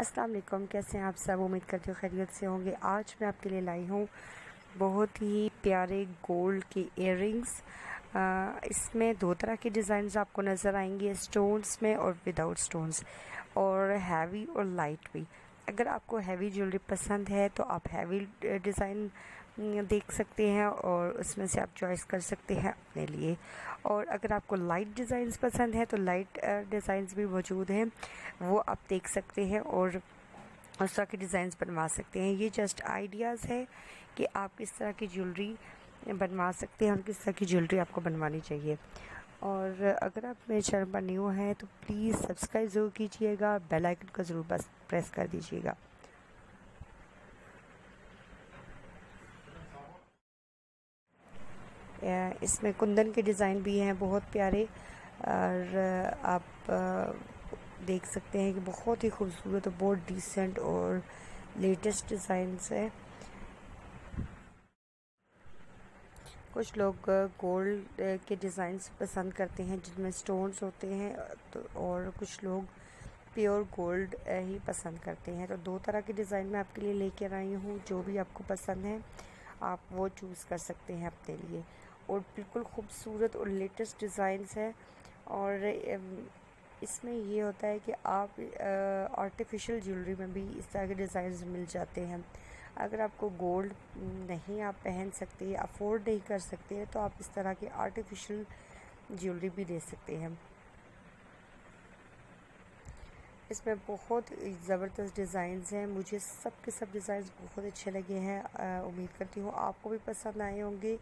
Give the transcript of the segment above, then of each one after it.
अस्सलाम वालेकुम, कैसे हैं आप सब? उम्मीद करती हूँ खैरियत से होंगे। आज मैं आपके लिए लाई हूँ बहुत ही प्यारे गोल्ड के इयर इसमें दो तरह के डिज़ाइन आपको नज़र आएँगे स्टोन्स में और विदाउट स्टोन्स और हैवी और लाइट भी अगर आपको हैवी ज्वेलरी पसंद है तो आप हैवी डिज़ाइन देख सकते हैं और उसमें से आप चॉइस कर सकते हैं अपने लिए। और अगर आपको लाइट डिज़ाइंस पसंद है तो लाइट डिज़ाइंस भी मौजूद हैं। वो आप देख सकते हैं और उस तरह के डिज़ाइंस बनवा सकते हैं। ये जस्ट आइडियाज़ है कि आप किस तरह की ज्वेलरी बनवा सकते हैं और किस तरह की ज्वेलरी आपको बनवानी चाहिए। और अगर आप मेरे चैनल पर न्यू हैं तो प्लीज़ सब्सक्राइब ज़रूर कीजिएगा, बेल आइकन का ज़रूर बस प्रेस कर दीजिएगा। इसमें कुंदन के डिज़ाइन भी हैं, बहुत प्यारे, और आप देख सकते हैं कि बहुत ही खूबसूरत और बहुत डिसेंट और लेटेस्ट डिज़ाइंस है। कुछ लोग गोल्ड के डिज़ाइंस पसंद करते हैं, जिनमें स्टोन्स होते हैं तो और कुछ लोग प्योर गोल्ड ही पसंद करते हैं। तो दो तरह के डिज़ाइन मैं आपके लिए लेकर आई हूँ, जो भी आपको पसंद है, आप वो चूज़ कर सकते हैं अपने लिए। और बिल्कुल खूबसूरत और लेटेस्ट डिज़ाइंस है, और इसमें ये होता है कि आप आर्टिफिशियल ज्वेलरी में भी इस तरह के डिज़ाइन मिल जाते हैं। अगर आपको गोल्ड नहीं आप पहन सकते अफोर्ड नहीं कर सकते तो आप इस तरह की आर्टिफिशियल ज्वेलरी भी ले सकते हैं। इसमें बहुत ज़बरदस्त डिज़ाइंस हैं। मुझे सब के सब डिज़ाइन बहुत अच्छे लगे हैं। उम्मीद करती हूँ आपको भी पसंद आए होंगे।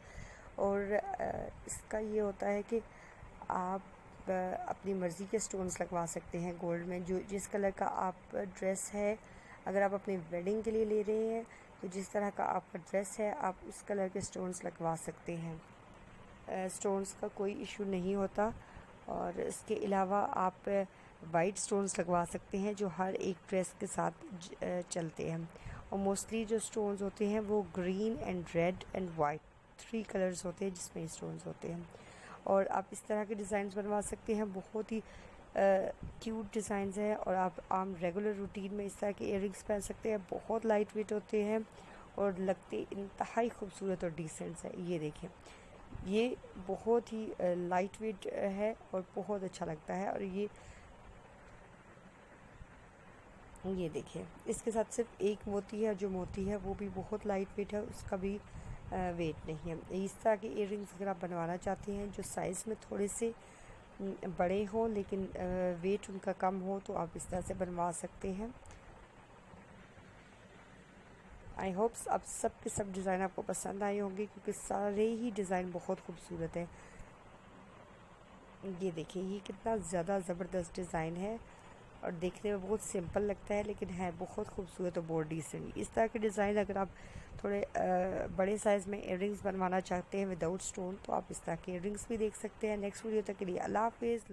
और आ, इसका ये होता है कि आप अपनी मर्ज़ी के स्टोन्स लगवा सकते हैं गोल्ड में। जो, जिस कलर का आप ड्रेस है, अगर आप अपनी वेडिंग के लिए ले रहे हैं तो जिस तरह का आपका ड्रेस है, आप उस कलर के स्टोन्स लगवा सकते हैं। स्टोन्स का कोई इशू नहीं होता और इसके अलावा आप वाइट स्टोन्स लगवा सकते हैं, जो हर एक ड्रेस के साथ चलते हैं। और मोस्टली जो स्टोन्स होते हैं, वो green and red and white three colours होते हैं जिसमें स्टोन्स होते हैं। और आप इस तरह के डिज़ाइन बनवा सकते हैं। बहुत ही क्यूट डिज़ाइन है और आप आम रेगुलर रूटीन में इस तरह के इयर पहन सकते हैं। बहुत लाइट वेट होते हैं और लगते इंतहाई खूबसूरत और डिसेंट्स है। ये देखें, ये बहुत ही लाइट वेट है और बहुत अच्छा लगता है। और ये ये देखें, इसके साथ सिर्फ़ एक मोती है जो मोती है वो भी बहुत लाइट वेट है। उसका भी वेट नहीं है। इस तरह के इयर अगर आप बनवाना चाहते हैं, जो साइज़ में थोड़े से बड़े हों, लेकिन वेट उनका कम हो तो आप इस तरह से बनवा सकते हैं। आई होप्स अब सब के सब डिज़ाइन आपको पसंद आए होंगे, क्योंकि सारे ही डिज़ाइन बहुत खूबसूरत हैं। ये देखिए, ये कितना ज़्यादा ज़बरदस्त डिज़ाइन है। और देखने में बहुत सिंपल लगता है, लेकिन है बहुत खूबसूरत और बहुत डिसेंट इस तरह के डिज़ाइन अगर आप थोड़े बड़े साइज़ में इयर बनवाना चाहते हैं विदाउट स्टोन तो आप इस तरह के इयर भी देख सकते हैं। नेक्स्ट वीडियो तक के लिए अल्लाह हाफिज़।